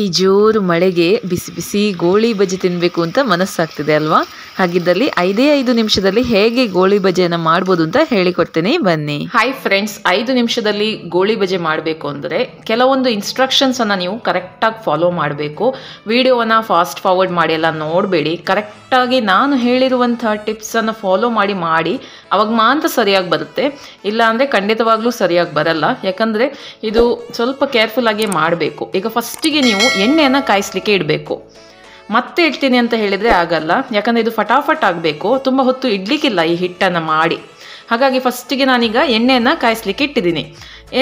ಈ ಜೋರು ಮಳೆಗೆ ಬಿಸಿ ಬಿಸಿ ಗೋಳಿ ಬಜ್ಜಿ ತಿನ್ನಬೇಕು ಅಂತ ಮನಸ್ಸಾಗ್ತಿದೆ ಅಲ್ವಾ? ಹಾಗಿದ್ದಲ್ಲಿ ಐದೇ ಐದು ನಿಮಿಷದಲ್ಲಿ ಹೇಗೆ ಗೋಳಿ ಬಜೆಯನ್ನು ಮಾಡ್ಬೋದು ಅಂತ ಹೇಳಿಕೊಡ್ತೀನಿ. ಬನ್ನಿ. ಹಾಯ್ ಫ್ರೆಂಡ್ಸ್ ಐದು ನಿಮಿಷದಲ್ಲಿ ಗೋಳಿ ಬಜೆ ಮಾಡಬೇಕು ಅಂದರೆ ಕೆಲವೊಂದು ಇನ್ಸ್ಟ್ರಕ್ಷನ್ಸನ್ನು ನೀವು ಕರೆಕ್ಟಾಗಿ ಫಾಲೋ ಮಾಡಬೇಕು. ವಿಡಿಯೋವನ್ನು ಫಾಸ್ಟ್ ಫಾರ್ವರ್ಡ್ ಮಾಡಿ ಎಲ್ಲ ನೋಡಬೇಡಿ. ಕರೆಕ್ಟಾಗಿ ನಾನು ಹೇಳಿರುವಂಥ ಟಿಪ್ಸನ್ನು ಫಾಲೋ ಮಾಡಿ ಮಾಡಿ ಅವಾಗ ಮಾತ್ರ ಸರಿಯಾಗಿ ಬರುತ್ತೆ. ಇಲ್ಲ ಅಂದರೆ ಖಂಡಿತವಾಗ್ಲೂ ಸರಿಯಾಗಿ ಬರಲ್ಲ. ಯಾಕಂದರೆ ಇದು ಸ್ವಲ್ಪ ಕೇರ್ಫುಲ್ಲಾಗಿ ಮಾಡಬೇಕು. ಈಗ ಫಸ್ಟಿಗೆ ನೀವು ಎಣ್ಣೆಯನ್ನು ಕಾಯಿಸ್ಲಿಕ್ಕೆ ಇಡಬೇಕು. ಮತ್ತೆ ಇಡ್ತೀನಿ ಅಂತ ಹೇಳಿದರೆ ಆಗಲ್ಲ. ಯಾಕಂದರೆ ಇದು ಫಟಾಫಟ್ ಆಗಬೇಕು. ತುಂಬ ಹೊತ್ತು ಇಡ್ಲಿಕ್ಕಿಲ್ಲ ಈ ಹಿಟ್ಟನ್ನು ಮಾಡಿ. ಹಾಗಾಗಿ ಫಸ್ಟಿಗೆ ನಾನೀಗ ಎಣ್ಣೆಯನ್ನು ಕಾಯಿಸ್ಲಿಕ್ಕೆ ಇಟ್ಟಿದ್ದೀನಿ.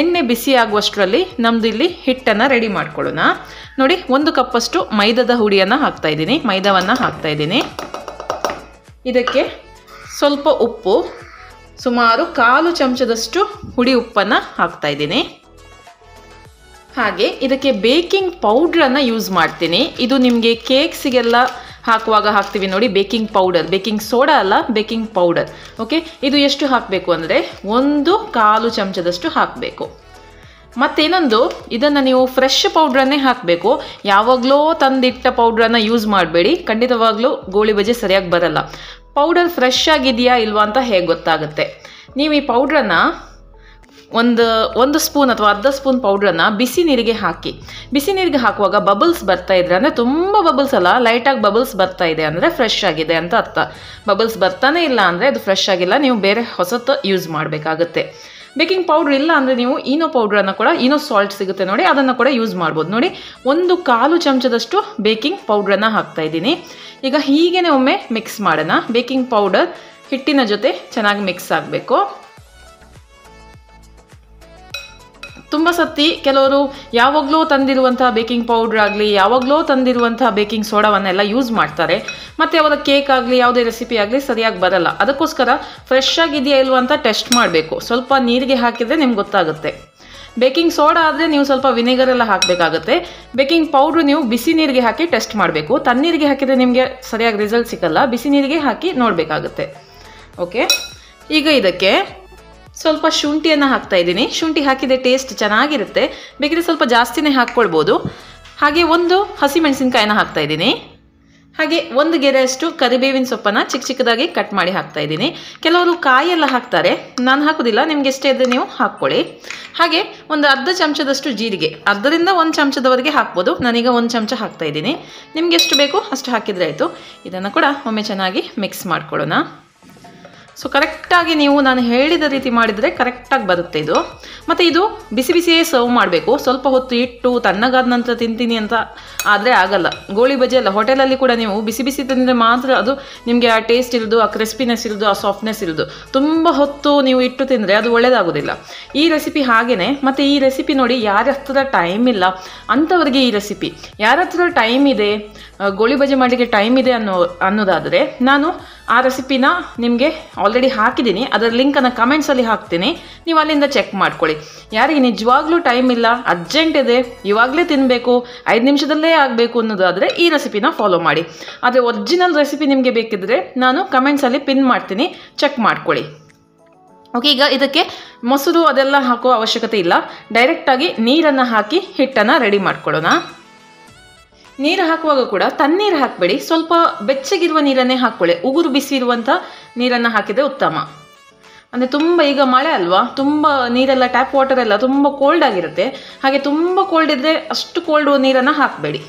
ಎಣ್ಣೆ ಬಿಸಿ ಆಗುವಷ್ಟರಲ್ಲಿ ನಮ್ಮದು ಇಲ್ಲಿ ಹಿಟ್ಟನ್ನು ರೆಡಿ ಮಾಡ್ಕೊಳ್ಳೋಣ. ನೋಡಿ, ಒಂದು ಕಪ್ಪಷ್ಟು ಮೈದಾದ ಹುಡಿಯನ್ನು ಹಾಕ್ತಾ ಇದ್ದೀನಿ. ಮೈದಾವನ್ನು ಹಾಕ್ತಾ ಇದ್ದೀನಿ. ಇದಕ್ಕೆ ಸ್ವಲ್ಪ ಉಪ್ಪು, ಸುಮಾರು ಕಾಲು ಚಮಚದಷ್ಟು ಹುಡಿ ಉಪ್ಪನ್ನು ಹಾಕ್ತಾ ಇದ್ದೀನಿ. ಹಾಗೆ ಇದಕ್ಕೆ ಬೇಕಿಂಗ್ ಪೌಡ್ರನ್ನು ಯೂಸ್ ಮಾಡ್ತೀನಿ. ಇದು ನಿಮಗೆ ಕೇಕ್ಸಿಗೆಲ್ಲ ಹಾಕುವಾಗ ಹಾಕ್ತೀವಿ ನೋಡಿ ಬೇಕಿಂಗ್ ಪೌಡರ್ ಬೇಕಿಂಗ್ ಸೋಡಾ ಅಲ್ಲ ಬೇಕಿಂಗ್ ಪೌಡರ್ ಓಕೆ ಇದು ಎಷ್ಟು ಹಾಕಬೇಕು ಅಂದರೆ ಒಂದು ಕಾಲು ಚಮಚದಷ್ಟು ಹಾಕಬೇಕು. ಮತ್ತೇನೊಂದು ಇದನ್ನು ನೀವು ಫ್ರೆಶ್ ಪೌಡ್ರನ್ನೇ ಹಾಕಬೇಕು. ಯಾವಾಗಲೂ ತಂದಿಟ್ಟ ಪೌಡ್ರನ್ನು ಯೂಸ್ ಮಾಡಬೇಡಿ. ಖಂಡಿತವಾಗ್ಲೂ ಗೋಳಿ ಬಜೆ ಸರಿಯಾಗಿ ಬರಲ್ಲ. ಪೌಡರ್ ಫ್ರೆಶ್ ಆಗಿದೆಯಾ ಇಲ್ವಾ ಅಂತ ಹೇಗೆ ಗೊತ್ತಾಗುತ್ತೆ. ನೀವು ಈ ಪೌಡ್ರನ್ನು ಒಂದು ಒಂದು ಸ್ಪೂನ್ ಅಥವಾ ಅರ್ಧ ಸ್ಪೂನ್ ಪೌಡ್ರನ್ನು ಬಿಸಿ ನೀರಿಗೆ ಹಾಕಿ. ಬಿಸಿ ನೀರಿಗೆ ಹಾಕುವಾಗ ಬಬಲ್ಸ್ ಬರ್ತಾ ಇದ್ರೆ, ಅಂದರೆ ತುಂಬ ಬಬಲ್ಸ್ ಅಲ್ಲ ಲೈಟಾಗಿ ಬಬಲ್ಸ್ ಬರ್ತಾ ಇದೆ ಅಂದರೆ ಫ್ರೆಶ್ ಆಗಿದೆ ಅಂತ ಅರ್ಥ. ಬಬಲ್ಸ್ ಬರ್ತಾನೆ ಇಲ್ಲ ಅಂದರೆ ಅದು ಫ್ರೆಶ್ ಆಗಿಲ್ಲ, ನೀವು ಬೇರೆ ಹೊಸತು ಯೂಸ್ ಮಾಡಬೇಕಾಗುತ್ತೆ. ಬೇಕಿಂಗ್ ಪೌಡ್ರ್ ಇಲ್ಲ ಅಂದರೆ ನೀವು ಈನೋ ಪೌಡ್ರನ್ನು ಕೂಡ ಈನೋ ಸಾಲ್ಟ್ ಸಿಗುತ್ತೆ ನೋಡಿ, ಅದನ್ನು ಕೂಡ ಯೂಸ್ ಮಾಡ್ಬೋದು. ನೋಡಿ, ಒಂದು ಕಾಲು ಚಮಚದಷ್ಟು ಬೇಕಿಂಗ್ ಪೌಡ್ರನ್ನು ಹಾಕ್ತಾ ಇದ್ದೀನಿ. ಈಗ ಹೀಗೇ ಒಮ್ಮೆ ಮಿಕ್ಸ್ ಮಾಡೋಣ. ಬೇಕಿಂಗ್ ಪೌಡರ್ ಹಿಟ್ಟಿನ ಜೊತೆ ಚೆನ್ನಾಗಿ ಮಿಕ್ಸ್ ಆಗಬೇಕು. ತುಂಬ ಸತಿ ಕೆಲವರು ಯಾವಾಗಲೂ ತಂದಿರುವಂಥ ಬೇಕಿಂಗ್ ಪೌಡ್ರ್ ಆಗಲಿ, ಯಾವಾಗಲೂ ತಂದಿರುವಂಥ ಬೇಕಿಂಗ್ ಸೋಡಾವನ್ನೆಲ್ಲ ಯೂಸ್ ಮಾಡ್ತಾರೆ. ಮತ್ತು ಅವರ ಕೇಕ್ ಆಗಲಿ, ಯಾವುದೇ ರೆಸಿಪಿ ಆಗಲಿ ಸರಿಯಾಗಿ ಬರಲ್ಲ. ಅದಕ್ಕೋಸ್ಕರ ಫ್ರೆಶ್ ಆಗಿದೆಯಾ ಇಲ್ವ ಅಂತ ಟೆಸ್ಟ್ ಮಾಡಬೇಕು. ಸ್ವಲ್ಪ ನೀರಿಗೆ ಹಾಕಿದರೆ ನಿಮ್ಗೆ ಗೊತ್ತಾಗುತ್ತೆ. ಬೇಕಿಂಗ್ ಸೋಡಾ ಆದರೆ ನೀವು ಸ್ವಲ್ಪ ವಿನೆಗರ್ ಎಲ್ಲ ಹಾಕಬೇಕಾಗುತ್ತೆ. ಬೇಕಿಂಗ್ ಪೌಡ್ರು ನೀವು ಬಿಸಿ ನೀರಿಗೆ ಹಾಕಿ ಟೆಸ್ಟ್ ಮಾಡಬೇಕು. ತಣ್ಣೀರಿಗೆ ಹಾಕಿದರೆ ನಿಮಗೆ ಸರಿಯಾಗಿ ರಿಸಲ್ಟ್ ಸಿಗಲ್ಲ. ಬಿಸಿ ನೀರಿಗೆ ಹಾಕಿ ನೋಡಬೇಕಾಗುತ್ತೆ. ಓಕೆ ಈಗ ಇದಕ್ಕೆ ಸ್ವಲ್ಪ ಶುಂಠಿಯನ್ನು ಹಾಕ್ತಾ ಇದ್ದೀನಿ. ಶುಂಠಿ ಹಾಕಿದರೆ ಟೇಸ್ಟ್ ಚೆನ್ನಾಗಿರುತ್ತೆ. ಬೇಕಿದ್ರೆ ಸ್ವಲ್ಪ ಜಾಸ್ತಿನೇ ಹಾಕ್ಕೊಳ್ಬೋದು. ಹಾಗೆ ಒಂದು ಹಸಿಮೆಣಸಿನ್ಕಾಯಿನ ಹಾಕ್ತಾ ಇದ್ದೀನಿ. ಹಾಗೆ ಒಂದು ಗೆರೆಯಷ್ಟು ಕರಿಬೇವಿನ ಸೊಪ್ಪನ್ನು ಚಿಕ್ಕ ಚಿಕ್ಕದಾಗಿ ಕಟ್ ಮಾಡಿ ಹಾಕ್ತಾ ಇದ್ದೀನಿ. ಕೆಲವರು ಕಾಯಿಯೆಲ್ಲ ಹಾಕ್ತಾರೆ. ನಾನು ಹಾಕೋದಿಲ್ಲ. ನಿಮ್ಗೆ ಎಷ್ಟೇ ಇದ್ದರೆ ನೀವು ಹಾಕ್ಕೊಳ್ಳಿ. ಹಾಗೆ ಒಂದು ಅರ್ಧ ಚಮಚದಷ್ಟು ಜೀರಿಗೆ. ಅರ್ಧದಿಂದ ಒಂದು ಚಮಚದವರೆಗೆ ಹಾಕ್ಬೋದು. ನಾನೀಗ ಒಂದು ಚಮಚ ಹಾಕ್ತಾ ಇದ್ದೀನಿ. ನಿಮ್ಗೆ ಎಷ್ಟು ಬೇಕು ಅಷ್ಟು ಹಾಕಿದರೆ ಆಯಿತು. ಇದನ್ನು ಕೂಡ ಒಮ್ಮೆ ಚೆನ್ನಾಗಿ ಮಿಕ್ಸ್ ಮಾಡ್ಕೊಳ್ಳೋಣ. ಸೊ ಕರೆಕ್ಟಾಗಿ ನೀವು ನಾನು ಹೇಳಿದ ರೀತಿ ಮಾಡಿದರೆ ಕರೆಕ್ಟಾಗಿ ಬರುತ್ತೆ ಇದು. ಮತ್ತು ಇದು ಬಿಸಿ ಬಿಸಿಯೇ ಸರ್ವ್ ಮಾಡಬೇಕು. ಸ್ವಲ್ಪ ಹೊತ್ತು ಇಟ್ಟು ತಣ್ಣಗಾದ ನಂತರ ತಿಂತೀನಿ ಅಂತ ಆದರೆ ಆಗಲ್ಲ. ಗೋಳಿ ಬಜೆ ಅಲ್ಲ, ಹೋಟೆಲಲ್ಲಿ ಕೂಡ ನೀವು ಬಿಸಿ ಬಿಸಿ ತಿಂದರೆ ಮಾತ್ರ ಅದು ನಿಮಗೆ ಆ ಟೇಸ್ಟ್ ಇರೋದು, ಆ ಕ್ರಿಸ್ಪಿನೆಸ್ ಇರೋದು, ಆ ಸಾಫ್ಟ್ನೆಸ್ ಇರೋದು. ತುಂಬ ಹೊತ್ತು ನೀವು ಇಟ್ಟು ತಿಂದರೆ ಅದು ಒಳ್ಳೆಯದಾಗೋದಿಲ್ಲ ಈ ರೆಸಿಪಿ ಹಾಗೇ ಮತ್ತು ಈ ರೆಸಿಪಿ ನೋಡಿ ಯಾರ ಹತ್ರ ಟೈಮ್ ಇಲ್ಲ, ಅಂಥವ್ರಿಗೆ ಈ ರೆಸಿಪಿ ಯಾರ ಹತ್ರ ಟೈಮ್ ಇದೆ ಗೋಳಿ ಬಜೆ ಮಾಡಲಿಕ್ಕೆ ಟೈಮ್ ಇದೆ ಅನ್ನೋ, ಅನ್ನೋದಾದರೆ ನಾನು ಆ ರೆಸಿಪಿನ ನಿಮಗೆ ಆಲ್ರೆಡಿ ಹಾಕಿದ್ದೀನಿ. ಅದರ ಲಿಂಕನ್ನು ಕಮೆಂಟ್ಸಲ್ಲಿ ಹಾಕ್ತೀನಿ. ನೀವು ಅಲ್ಲಿಂದ ಚೆಕ್ ಮಾಡ್ಕೊಳ್ಳಿ. ಯಾರಿಗೆ ನಿಜವಾಗ್ಲೂ ಟೈಮ್ ಇಲ್ಲ ಅರ್ಜೆಂಟ್ ಇದೆ, ಇವಾಗಲೇ ತಿನ್ನಬೇಕು ಐದು ನಿಮಿಷದಲ್ಲೇ ಆಗಬೇಕು ಅನ್ನೋದಾದರೆ ಈ ರೆಸಿಪಿನ ಫಾಲೋ ಮಾಡಿ. ಆದರೆ ಒರಿಜಿನಲ್ ರೆಸಿಪಿ ನಿಮಗೆ ಬೇಕಿದ್ದರೆ ನಾನು ಕಮೆಂಟ್ಸಲ್ಲಿ ಪಿನ್ ಮಾಡ್ತೀನಿ. ಚೆಕ್ ಮಾಡ್ಕೊಳ್ಳಿ. ಓಕೆ ಈಗ ಇದಕ್ಕೆ ಮೊಸರು ಅದೆಲ್ಲ ಹಾಕೋ ಅವಶ್ಯಕತೆ ಇಲ್ಲ. ಡೈರೆಕ್ಟಾಗಿ ನೀರನ್ನು ಹಾಕಿ ಹಿಟ್ಟನ್ನು ರೆಡಿ ಮಾಡ್ಕೊಳ್ಳೋಣ. ನೀರು ಹಾಕುವಾಗ ಕೂಡ ತಣ್ಣೀರು ಹಾಕಬೇಡಿ. ಸ್ವಲ್ಪ ಬೆಚ್ಚಗಿರುವ ನೀರನ್ನೇ ಹಾಕ್ಕೊಳ್ಳಿ ಉಗುರು ಬಿಸಿ ಇರುವಂಥ ನೀರನ್ನು ಹಾಕಿದರೆ ಉತ್ತಮ. ಅಂದರೆ ತುಂಬ ಈಗ ಮಳೆ ಅಲ್ವಾ? ತುಂಬ ನೀರೆಲ್ಲ ಟ್ಯಾಪ್ ವಾಟರ್ ಎಲ್ಲ ತುಂಬ ಕೋಲ್ಡ್ ಆಗಿರುತ್ತೆ. ಹಾಗೆ ತುಂಬ ಕೋಲ್ಡ್ ಇದ್ದರೆ ಅಷ್ಟು ಕೋಲ್ಡ್ ನೀರನ್ನು ಹಾಕಬೇಡಿ.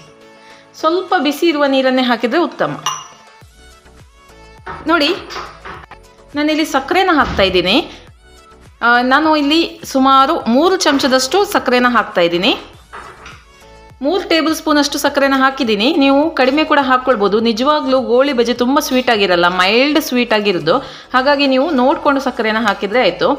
ಸ್ವಲ್ಪ ಬಿಸಿ ಇರುವ ನೀರನ್ನೇ ಹಾಕಿದರೆ ಉತ್ತಮ. ನೋಡಿ, ನಾನಿಲ್ಲಿ ಸಕ್ಕರೆನ ಹಾಕ್ತಾ ಇದ್ದೀನಿ. ನಾನು ಇಲ್ಲಿ ಸುಮಾರು ಮೂರು ಚಮಚದಷ್ಟು ಸಕ್ಕರೆನ ಹಾಕ್ತಾ ಇದ್ದೀನಿ. ಮೂರು ಟೇಬಲ್ ಸ್ಪೂನಷ್ಟು ಸಕ್ಕರೆನ ಹಾಕಿದ್ದೀನಿ. ನೀವು ಕಡಿಮೆ ಕೂಡ ಹಾಕ್ಕೊಳ್ಬೋದು. ನಿಜವಾಗ್ಲೂ ಗೋಳಿ ಬಜೆ ತುಂಬ ಸ್ವೀಟ್ ಆಗಿರಲ್ಲ ಮೈಲ್ಡ್ ಸ್ವೀಟ್ ಆಗಿರೋದು. ಹಾಗಾಗಿ ನೀವು ನೋಡಿಕೊಂಡು ಸಕ್ಕರೆನ ಹಾಕಿದರೆ ಆಯಿತು.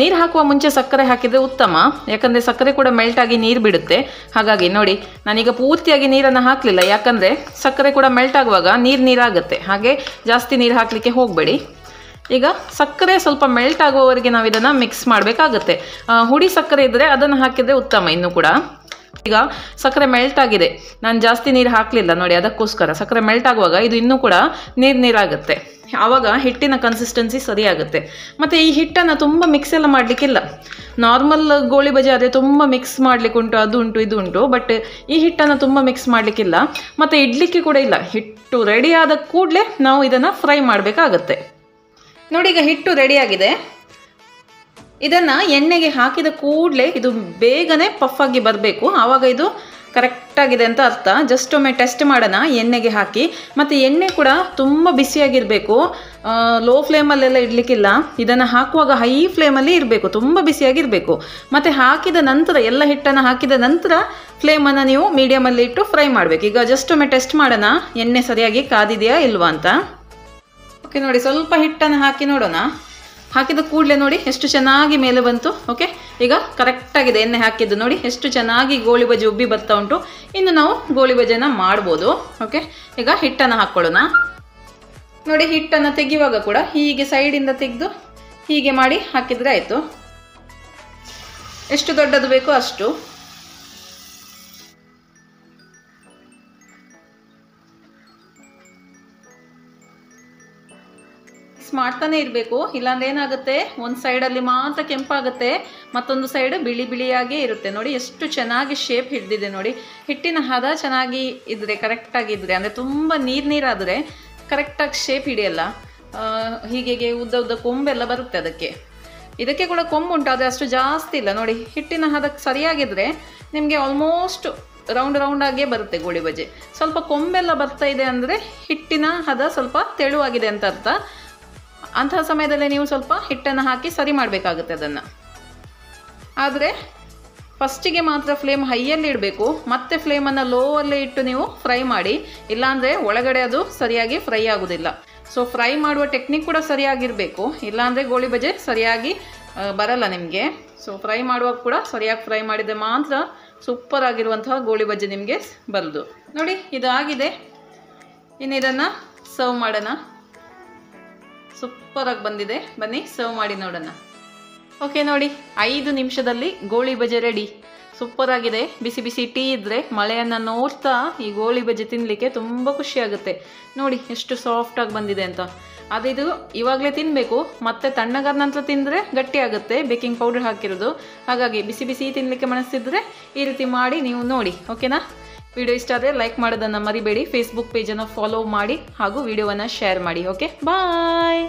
ನೀರು ಹಾಕುವ ಮುಂಚೆ ಸಕ್ಕರೆ ಹಾಕಿದರೆ ಉತ್ತಮ. ಯಾಕಂದರೆ ಸಕ್ಕರೆ ಕೂಡ ಮೆಲ್ಟ್ ಆಗಿ ನೀರು ಬಿಡುತ್ತೆ. ಹಾಗಾಗಿ ನೋಡಿ, ನಾನೀಗ ಪೂರ್ತಿಯಾಗಿ ನೀರನ್ನು ಹಾಕಲಿಲ್ಲ. ಯಾಕಂದರೆ ಸಕ್ಕರೆ ಕೂಡ ಮೆಲ್ಟ್ ಆಗುವಾಗ ನೀರು ನೀರಾಗುತ್ತೆ. ಹಾಗೆ ಜಾಸ್ತಿ ನೀರು ಹಾಕಲಿಕ್ಕೆ ಹೋಗಬೇಡಿ. ಈಗ ಸಕ್ಕರೆ ಸ್ವಲ್ಪ ಮೆಲ್ಟ್ ಆಗುವವರೆಗೆ ನಾವು ಇದನ್ನು ಮಿಕ್ಸ್ ಮಾಡಬೇಕಾಗುತ್ತೆ ಹುಡಿ ಸಕ್ಕರೆ ಇದ್ದರೆ ಅದನ್ನು ಹಾಕಿದರೆ ಉತ್ತಮ ಇನ್ನೂ ಕೂಡ. ಈಗ ಸಕ್ಕರೆ ಮೆಲ್ಟ್ ಆಗಿದೆ. ನಾನು ಜಾಸ್ತಿ ನೀರು ಹಾಕಲಿಲ್ಲ ನೋಡಿ, ಅದಕ್ಕೋಸ್ಕರ. ಸಕ್ಕರೆ ಮೆಲ್ಟ್ ಆಗುವಾಗ ಇದು ಇನ್ನೂ ಕೂಡ ನೀರು ನೀರಾಗುತ್ತೆ. ಆವಾಗ ಹಿಟ್ಟಿನ ಕನ್ಸಿಸ್ಟೆನ್ಸಿ ಸರಿಯಾಗುತ್ತೆ. ಮತ್ತು ಈ ಹಿಟ್ಟನ್ನು ತುಂಬ ಮಿಕ್ಸ್ ಎಲ್ಲ ಮಾಡಲಿಕ್ಕಿಲ್ಲ. ನಾರ್ಮಲ್ ಗೋಳಿ ಬಜೆ ಆದರೆ ತುಂಬ ಮಿಕ್ಸ್ ಮಾಡಲಿಕ್ಕೆ ಉಂಟು, ಅದು ಉಂಟು, ಇದು ಉಂಟು ಬಟ್ ಈ ಹಿಟ್ಟನ್ನು ತುಂಬ ಮಿಕ್ಸ್ ಮಾಡಲಿಕ್ಕಿಲ್ಲ. ಮತ್ತು ಇಡ್ಲಿಕ್ಕೆ ಕೂಡ ಇಲ್ಲ. ಹಿಟ್ಟು ರೆಡಿ ಆದ ಕೂಡಲೇ ನಾವು ಇದನ್ನು ಫ್ರೈ ಮಾಡಬೇಕಾಗತ್ತೆ. ನೋಡಿ ಈಗ ಹಿಟ್ಟು ರೆಡಿಯಾಗಿದೆ ಇದನ್ನು ಎಣ್ಣೆಗೆ ಹಾಕಿದ ಕೂಡಲೇ ಇದು ಬೇಗನೆ ಪಫಾಗಿ ಬರಬೇಕು. ಆವಾಗ ಇದು ಕರೆಕ್ಟಾಗಿದೆ ಅಂತ ಅರ್ಥ. ಜಸ್ಟ್ ಒಮ್ಮೆ ಟೆಸ್ಟ್ ಮಾಡೋಣ, ಎಣ್ಣೆಗೆ ಹಾಕಿ. ಮತ್ತು ಎಣ್ಣೆ ಕೂಡ ತುಂಬ ಬಿಸಿಯಾಗಿರಬೇಕು ಲೋ ಫ್ಲೇಮಲ್ಲೆಲ್ಲ ಇಡಲಿಕ್ಕಿಲ್ಲ. ಇದನ್ನು ಹಾಕುವಾಗ ಹೈ ಫ್ಲೇಮಲ್ಲಿ ಇರಬೇಕು. ತುಂಬ ಬಿಸಿಯಾಗಿರಬೇಕು ಮತ್ತು ಹಾಕಿದ ನಂತರ, ಎಲ್ಲ ಹಿಟ್ಟನ್ನು ಹಾಕಿದ ನಂತರ ಫ್ಲೇಮನ್ನು ನೀವು ಮೀಡಿಯಮಲ್ಲಿ ಇಟ್ಟು ಫ್ರೈ ಮಾಡಬೇಕು. ಈಗ ಜಸ್ಟ್ ಒಮ್ಮೆ ಟೆಸ್ಟ್ ಮಾಡೋಣ. ಎಣ್ಣೆ ಸರಿಯಾಗಿ ಕಾದಿದೆಯಾ ಇಲ್ವಾ ಅಂತ. ಓಕೆ ನೋಡಿ, ಸ್ವಲ್ಪ ಹಿಟ್ಟನ್ನು ಹಾಕಿ ನೋಡೋಣ. ಹಾಕಿದ ಕೂಡಲೇ ನೋಡಿ ಎಷ್ಟು ಚೆನ್ನಾಗಿ ಮೇಲೆ ಬಂತು ಓಕೆ ಈಗ ಕರೆಕ್ಟಾಗಿದೆ ಎಣ್ಣೆ ಹಾಕಿದ್ದು ನೋಡಿ ಎಷ್ಟು ಚೆನ್ನಾಗಿ ಗೋಳಿ ಬಜೆ ಉಬ್ಬಿ ಬರ್ತಾ ಉಂಟು. ಇನ್ನು ನಾವು ಗೋಳಿ ಬಜೆನ ಮಾಡ್ಬೋದು ಓಕೆ ಈಗ ಹಿಟ್ಟನ್ನು ಹಾಕ್ಕೊಳ್ಳೋಣ ನೋಡಿ ಹಿಟ್ಟನ್ನು ತೆಗೆಯುವಾಗ ಕೂಡ ಹೀಗೆ ಸೈಡಿಂದ ತೆಗೆದು ಹೀಗೆ ಮಾಡಿ ಹಾಕಿದರೆ ಆಯಿತು. ಎಷ್ಟು ದೊಡ್ಡದು ಬೇಕೋ ಅಷ್ಟು. ಮಾಡ್ತಾನೆ ಇರಬೇಕು. ಇಲ್ಲಾಂದ್ರೆ ಏನಾಗುತ್ತೆ? ಒಂದು ಸೈಡಲ್ಲಿ ಮಾತ್ರ ಕೆಂಪಾಗುತ್ತೆ, ಮತ್ತೊಂದು ಸೈಡ್ ಬಿಳಿ ಬಿಳಿಯಾಗೇ ಇರುತ್ತೆ. ನೋಡಿ, ಎಷ್ಟು ಚೆನ್ನಾಗಿ ಶೇಪ್ ಹಿಡಿದಿದೆ ನೋಡಿ. ಹಿಟ್ಟಿನ ಹದ ಚೆನ್ನಾಗಿ ಇದ್ರೆ ಕರೆಕ್ಟಾಗಿದ್ದರೆ ಅಂದರೆ ತುಂಬ ನೀರು ನೀರಾದರೆ ಕರೆಕ್ಟಾಗಿ ಶೇಪ್ ಹಿಡಿಯಲ್ಲ. ಹೀಗೆ ಉದ್ದ ಉದ್ದ ಕೊಂಬೆಲ್ಲ ಬರುತ್ತೆ ಅದಕ್ಕೆ. ಇದಕ್ಕೆ ಕೂಡ ಕೊಂಬು ಉಂಟು, ಆದರೆ ಅಷ್ಟು ಜಾಸ್ತಿ ಇಲ್ಲ. ನೋಡಿ, ಹಿಟ್ಟಿನ ಹದಕ್ಕೆ ಸರಿಯಾಗಿದ್ದರೆ ನಿಮಗೆ ಆಲ್ಮೋಸ್ಟ್ ರೌಂಡ್ ರೌಂಡ್ ಆಗೇ ಬರುತ್ತೆ ಗೋಳಿ ಬಜೆ. ಸ್ವಲ್ಪ ಕೊಂಬೆಲ್ಲ ಬರ್ತಾ ಇದೆ ಅಂದರೆ ಹಿಟ್ಟಿನ ಹದ ಸ್ವಲ್ಪ ತೆಳುವಾಗಿದೆ ಅಂತ ಅರ್ಥ. ಅಂತಹ ಸಮಯದಲ್ಲಿ ನೀವು ಸ್ವಲ್ಪ ಹಿಟ್ಟನ್ನು ಹಾಕಿ ಸರಿ ಮಾಡಬೇಕಾಗುತ್ತೆ ಅದನ್ನು. ಆದರೆ, ಫಸ್ಟಿಗೆ ಮಾತ್ರ ಫ್ಲೇಮ್ ಹೈಯಲ್ಲಿ ಇಡಬೇಕು. ಮತ್ತೆ ಫ್ಲೇಮನ್ನು ಲೋ ಅಲ್ಲೇ ಇಟ್ಟು ನೀವು ಫ್ರೈ ಮಾಡಿ. ಇಲ್ಲಾಂದರೆ ಒಳಗಡೆ ಅದು ಸರಿಯಾಗಿ ಫ್ರೈ ಆಗೋದಿಲ್ಲ. ಸೊ ಫ್ರೈ ಮಾಡುವ ಟೆಕ್ನಿಕ್ ಕೂಡ ಸರಿಯಾಗಿರಬೇಕು. ಇಲ್ಲಾಂದರೆ ಗೋಳಿ ಬಜೆ ಸರಿಯಾಗಿ ಬರಲ್ಲ ನಿಮಗೆ. ಸೊ ಫ್ರೈ ಮಾಡುವಾಗ ಕೂಡ ಸರಿಯಾಗಿ ಫ್ರೈ ಮಾಡಿದರೆ ಮಾತ್ರ ಸೂಪರ್ ಆಗಿರುವಂತಹ ಗೋಳಿ ಬಜೆ ನಿಮಗೆ ಬರೋದು. ನೋಡಿ, ಇದಾಗಿದೆ. ಇನ್ನು ಇದನ್ನು ಸರ್ವ್ ಮಾಡೋಣ. ಸೂಪರಾಗಿ ಬಂದಿದೆ. ಬನ್ನಿ ಸರ್ವ್ ಮಾಡಿ ನೋಡೋಣ. ಓಕೆ ನೋಡಿ, ಐದು ನಿಮಿಷದಲ್ಲಿ ಗೋಳಿ ಬಜೆ ರೆಡಿ ಸೂಪರ್ ಆಗಿದೆ ಬಿಸಿ ಬಿಸಿ ಟೀ ಇದ್ದರೆ ಮಳೆಯನ್ನು ನೋಡ್ತಾ ಈ ಗೋಳಿ ಬಜೆ ತಿನ್ನಲಿಕ್ಕೆ ತುಂಬ ಖುಷಿಯಾಗುತ್ತೆ ನೋಡಿ, ಎಷ್ಟು ಸಾಫ್ಟಾಗಿ ಬಂದಿದೆ ಅಂತ. ಅದಿದು ಇವಾಗಲೇ ತಿನ್ನಬೇಕು ಮತ್ತೆ ತಣ್ಣಗಾದ ನಂತರ ತಿಂದರೆ ಗಟ್ಟಿ ಆಗುತ್ತೆ. ಬೇಕಿಂಗ್ ಪೌಡರ್ ಹಾಕಿರೋದು. ಹಾಗಾಗಿ ಬಿಸಿ ಬಿಸಿ ತಿನ್ನಲಿಕ್ಕೆ ಮನಸ್ಸಿದ್ರೆ ಈ ರೀತಿ ಮಾಡಿ ನೀವು ನೋಡಿ. ಓಕೆನಾ ವಿಡಿಯೋ ಇಷ್ಟ ಆದರೆ ಲೈಕ್ ಮಾಡೋದನ್ನು ಮರಿಬೇಡಿ. ಫೇಸ್ಬುಕ್ ಪೇಜನ್ನು ಫಾಲೋ ಮಾಡಿ ಹಾಗೂ ವಿಡಿಯೋವನ್ನು ಶೇರ್ ಮಾಡಿ ಓಕೆ ಬಾಯ್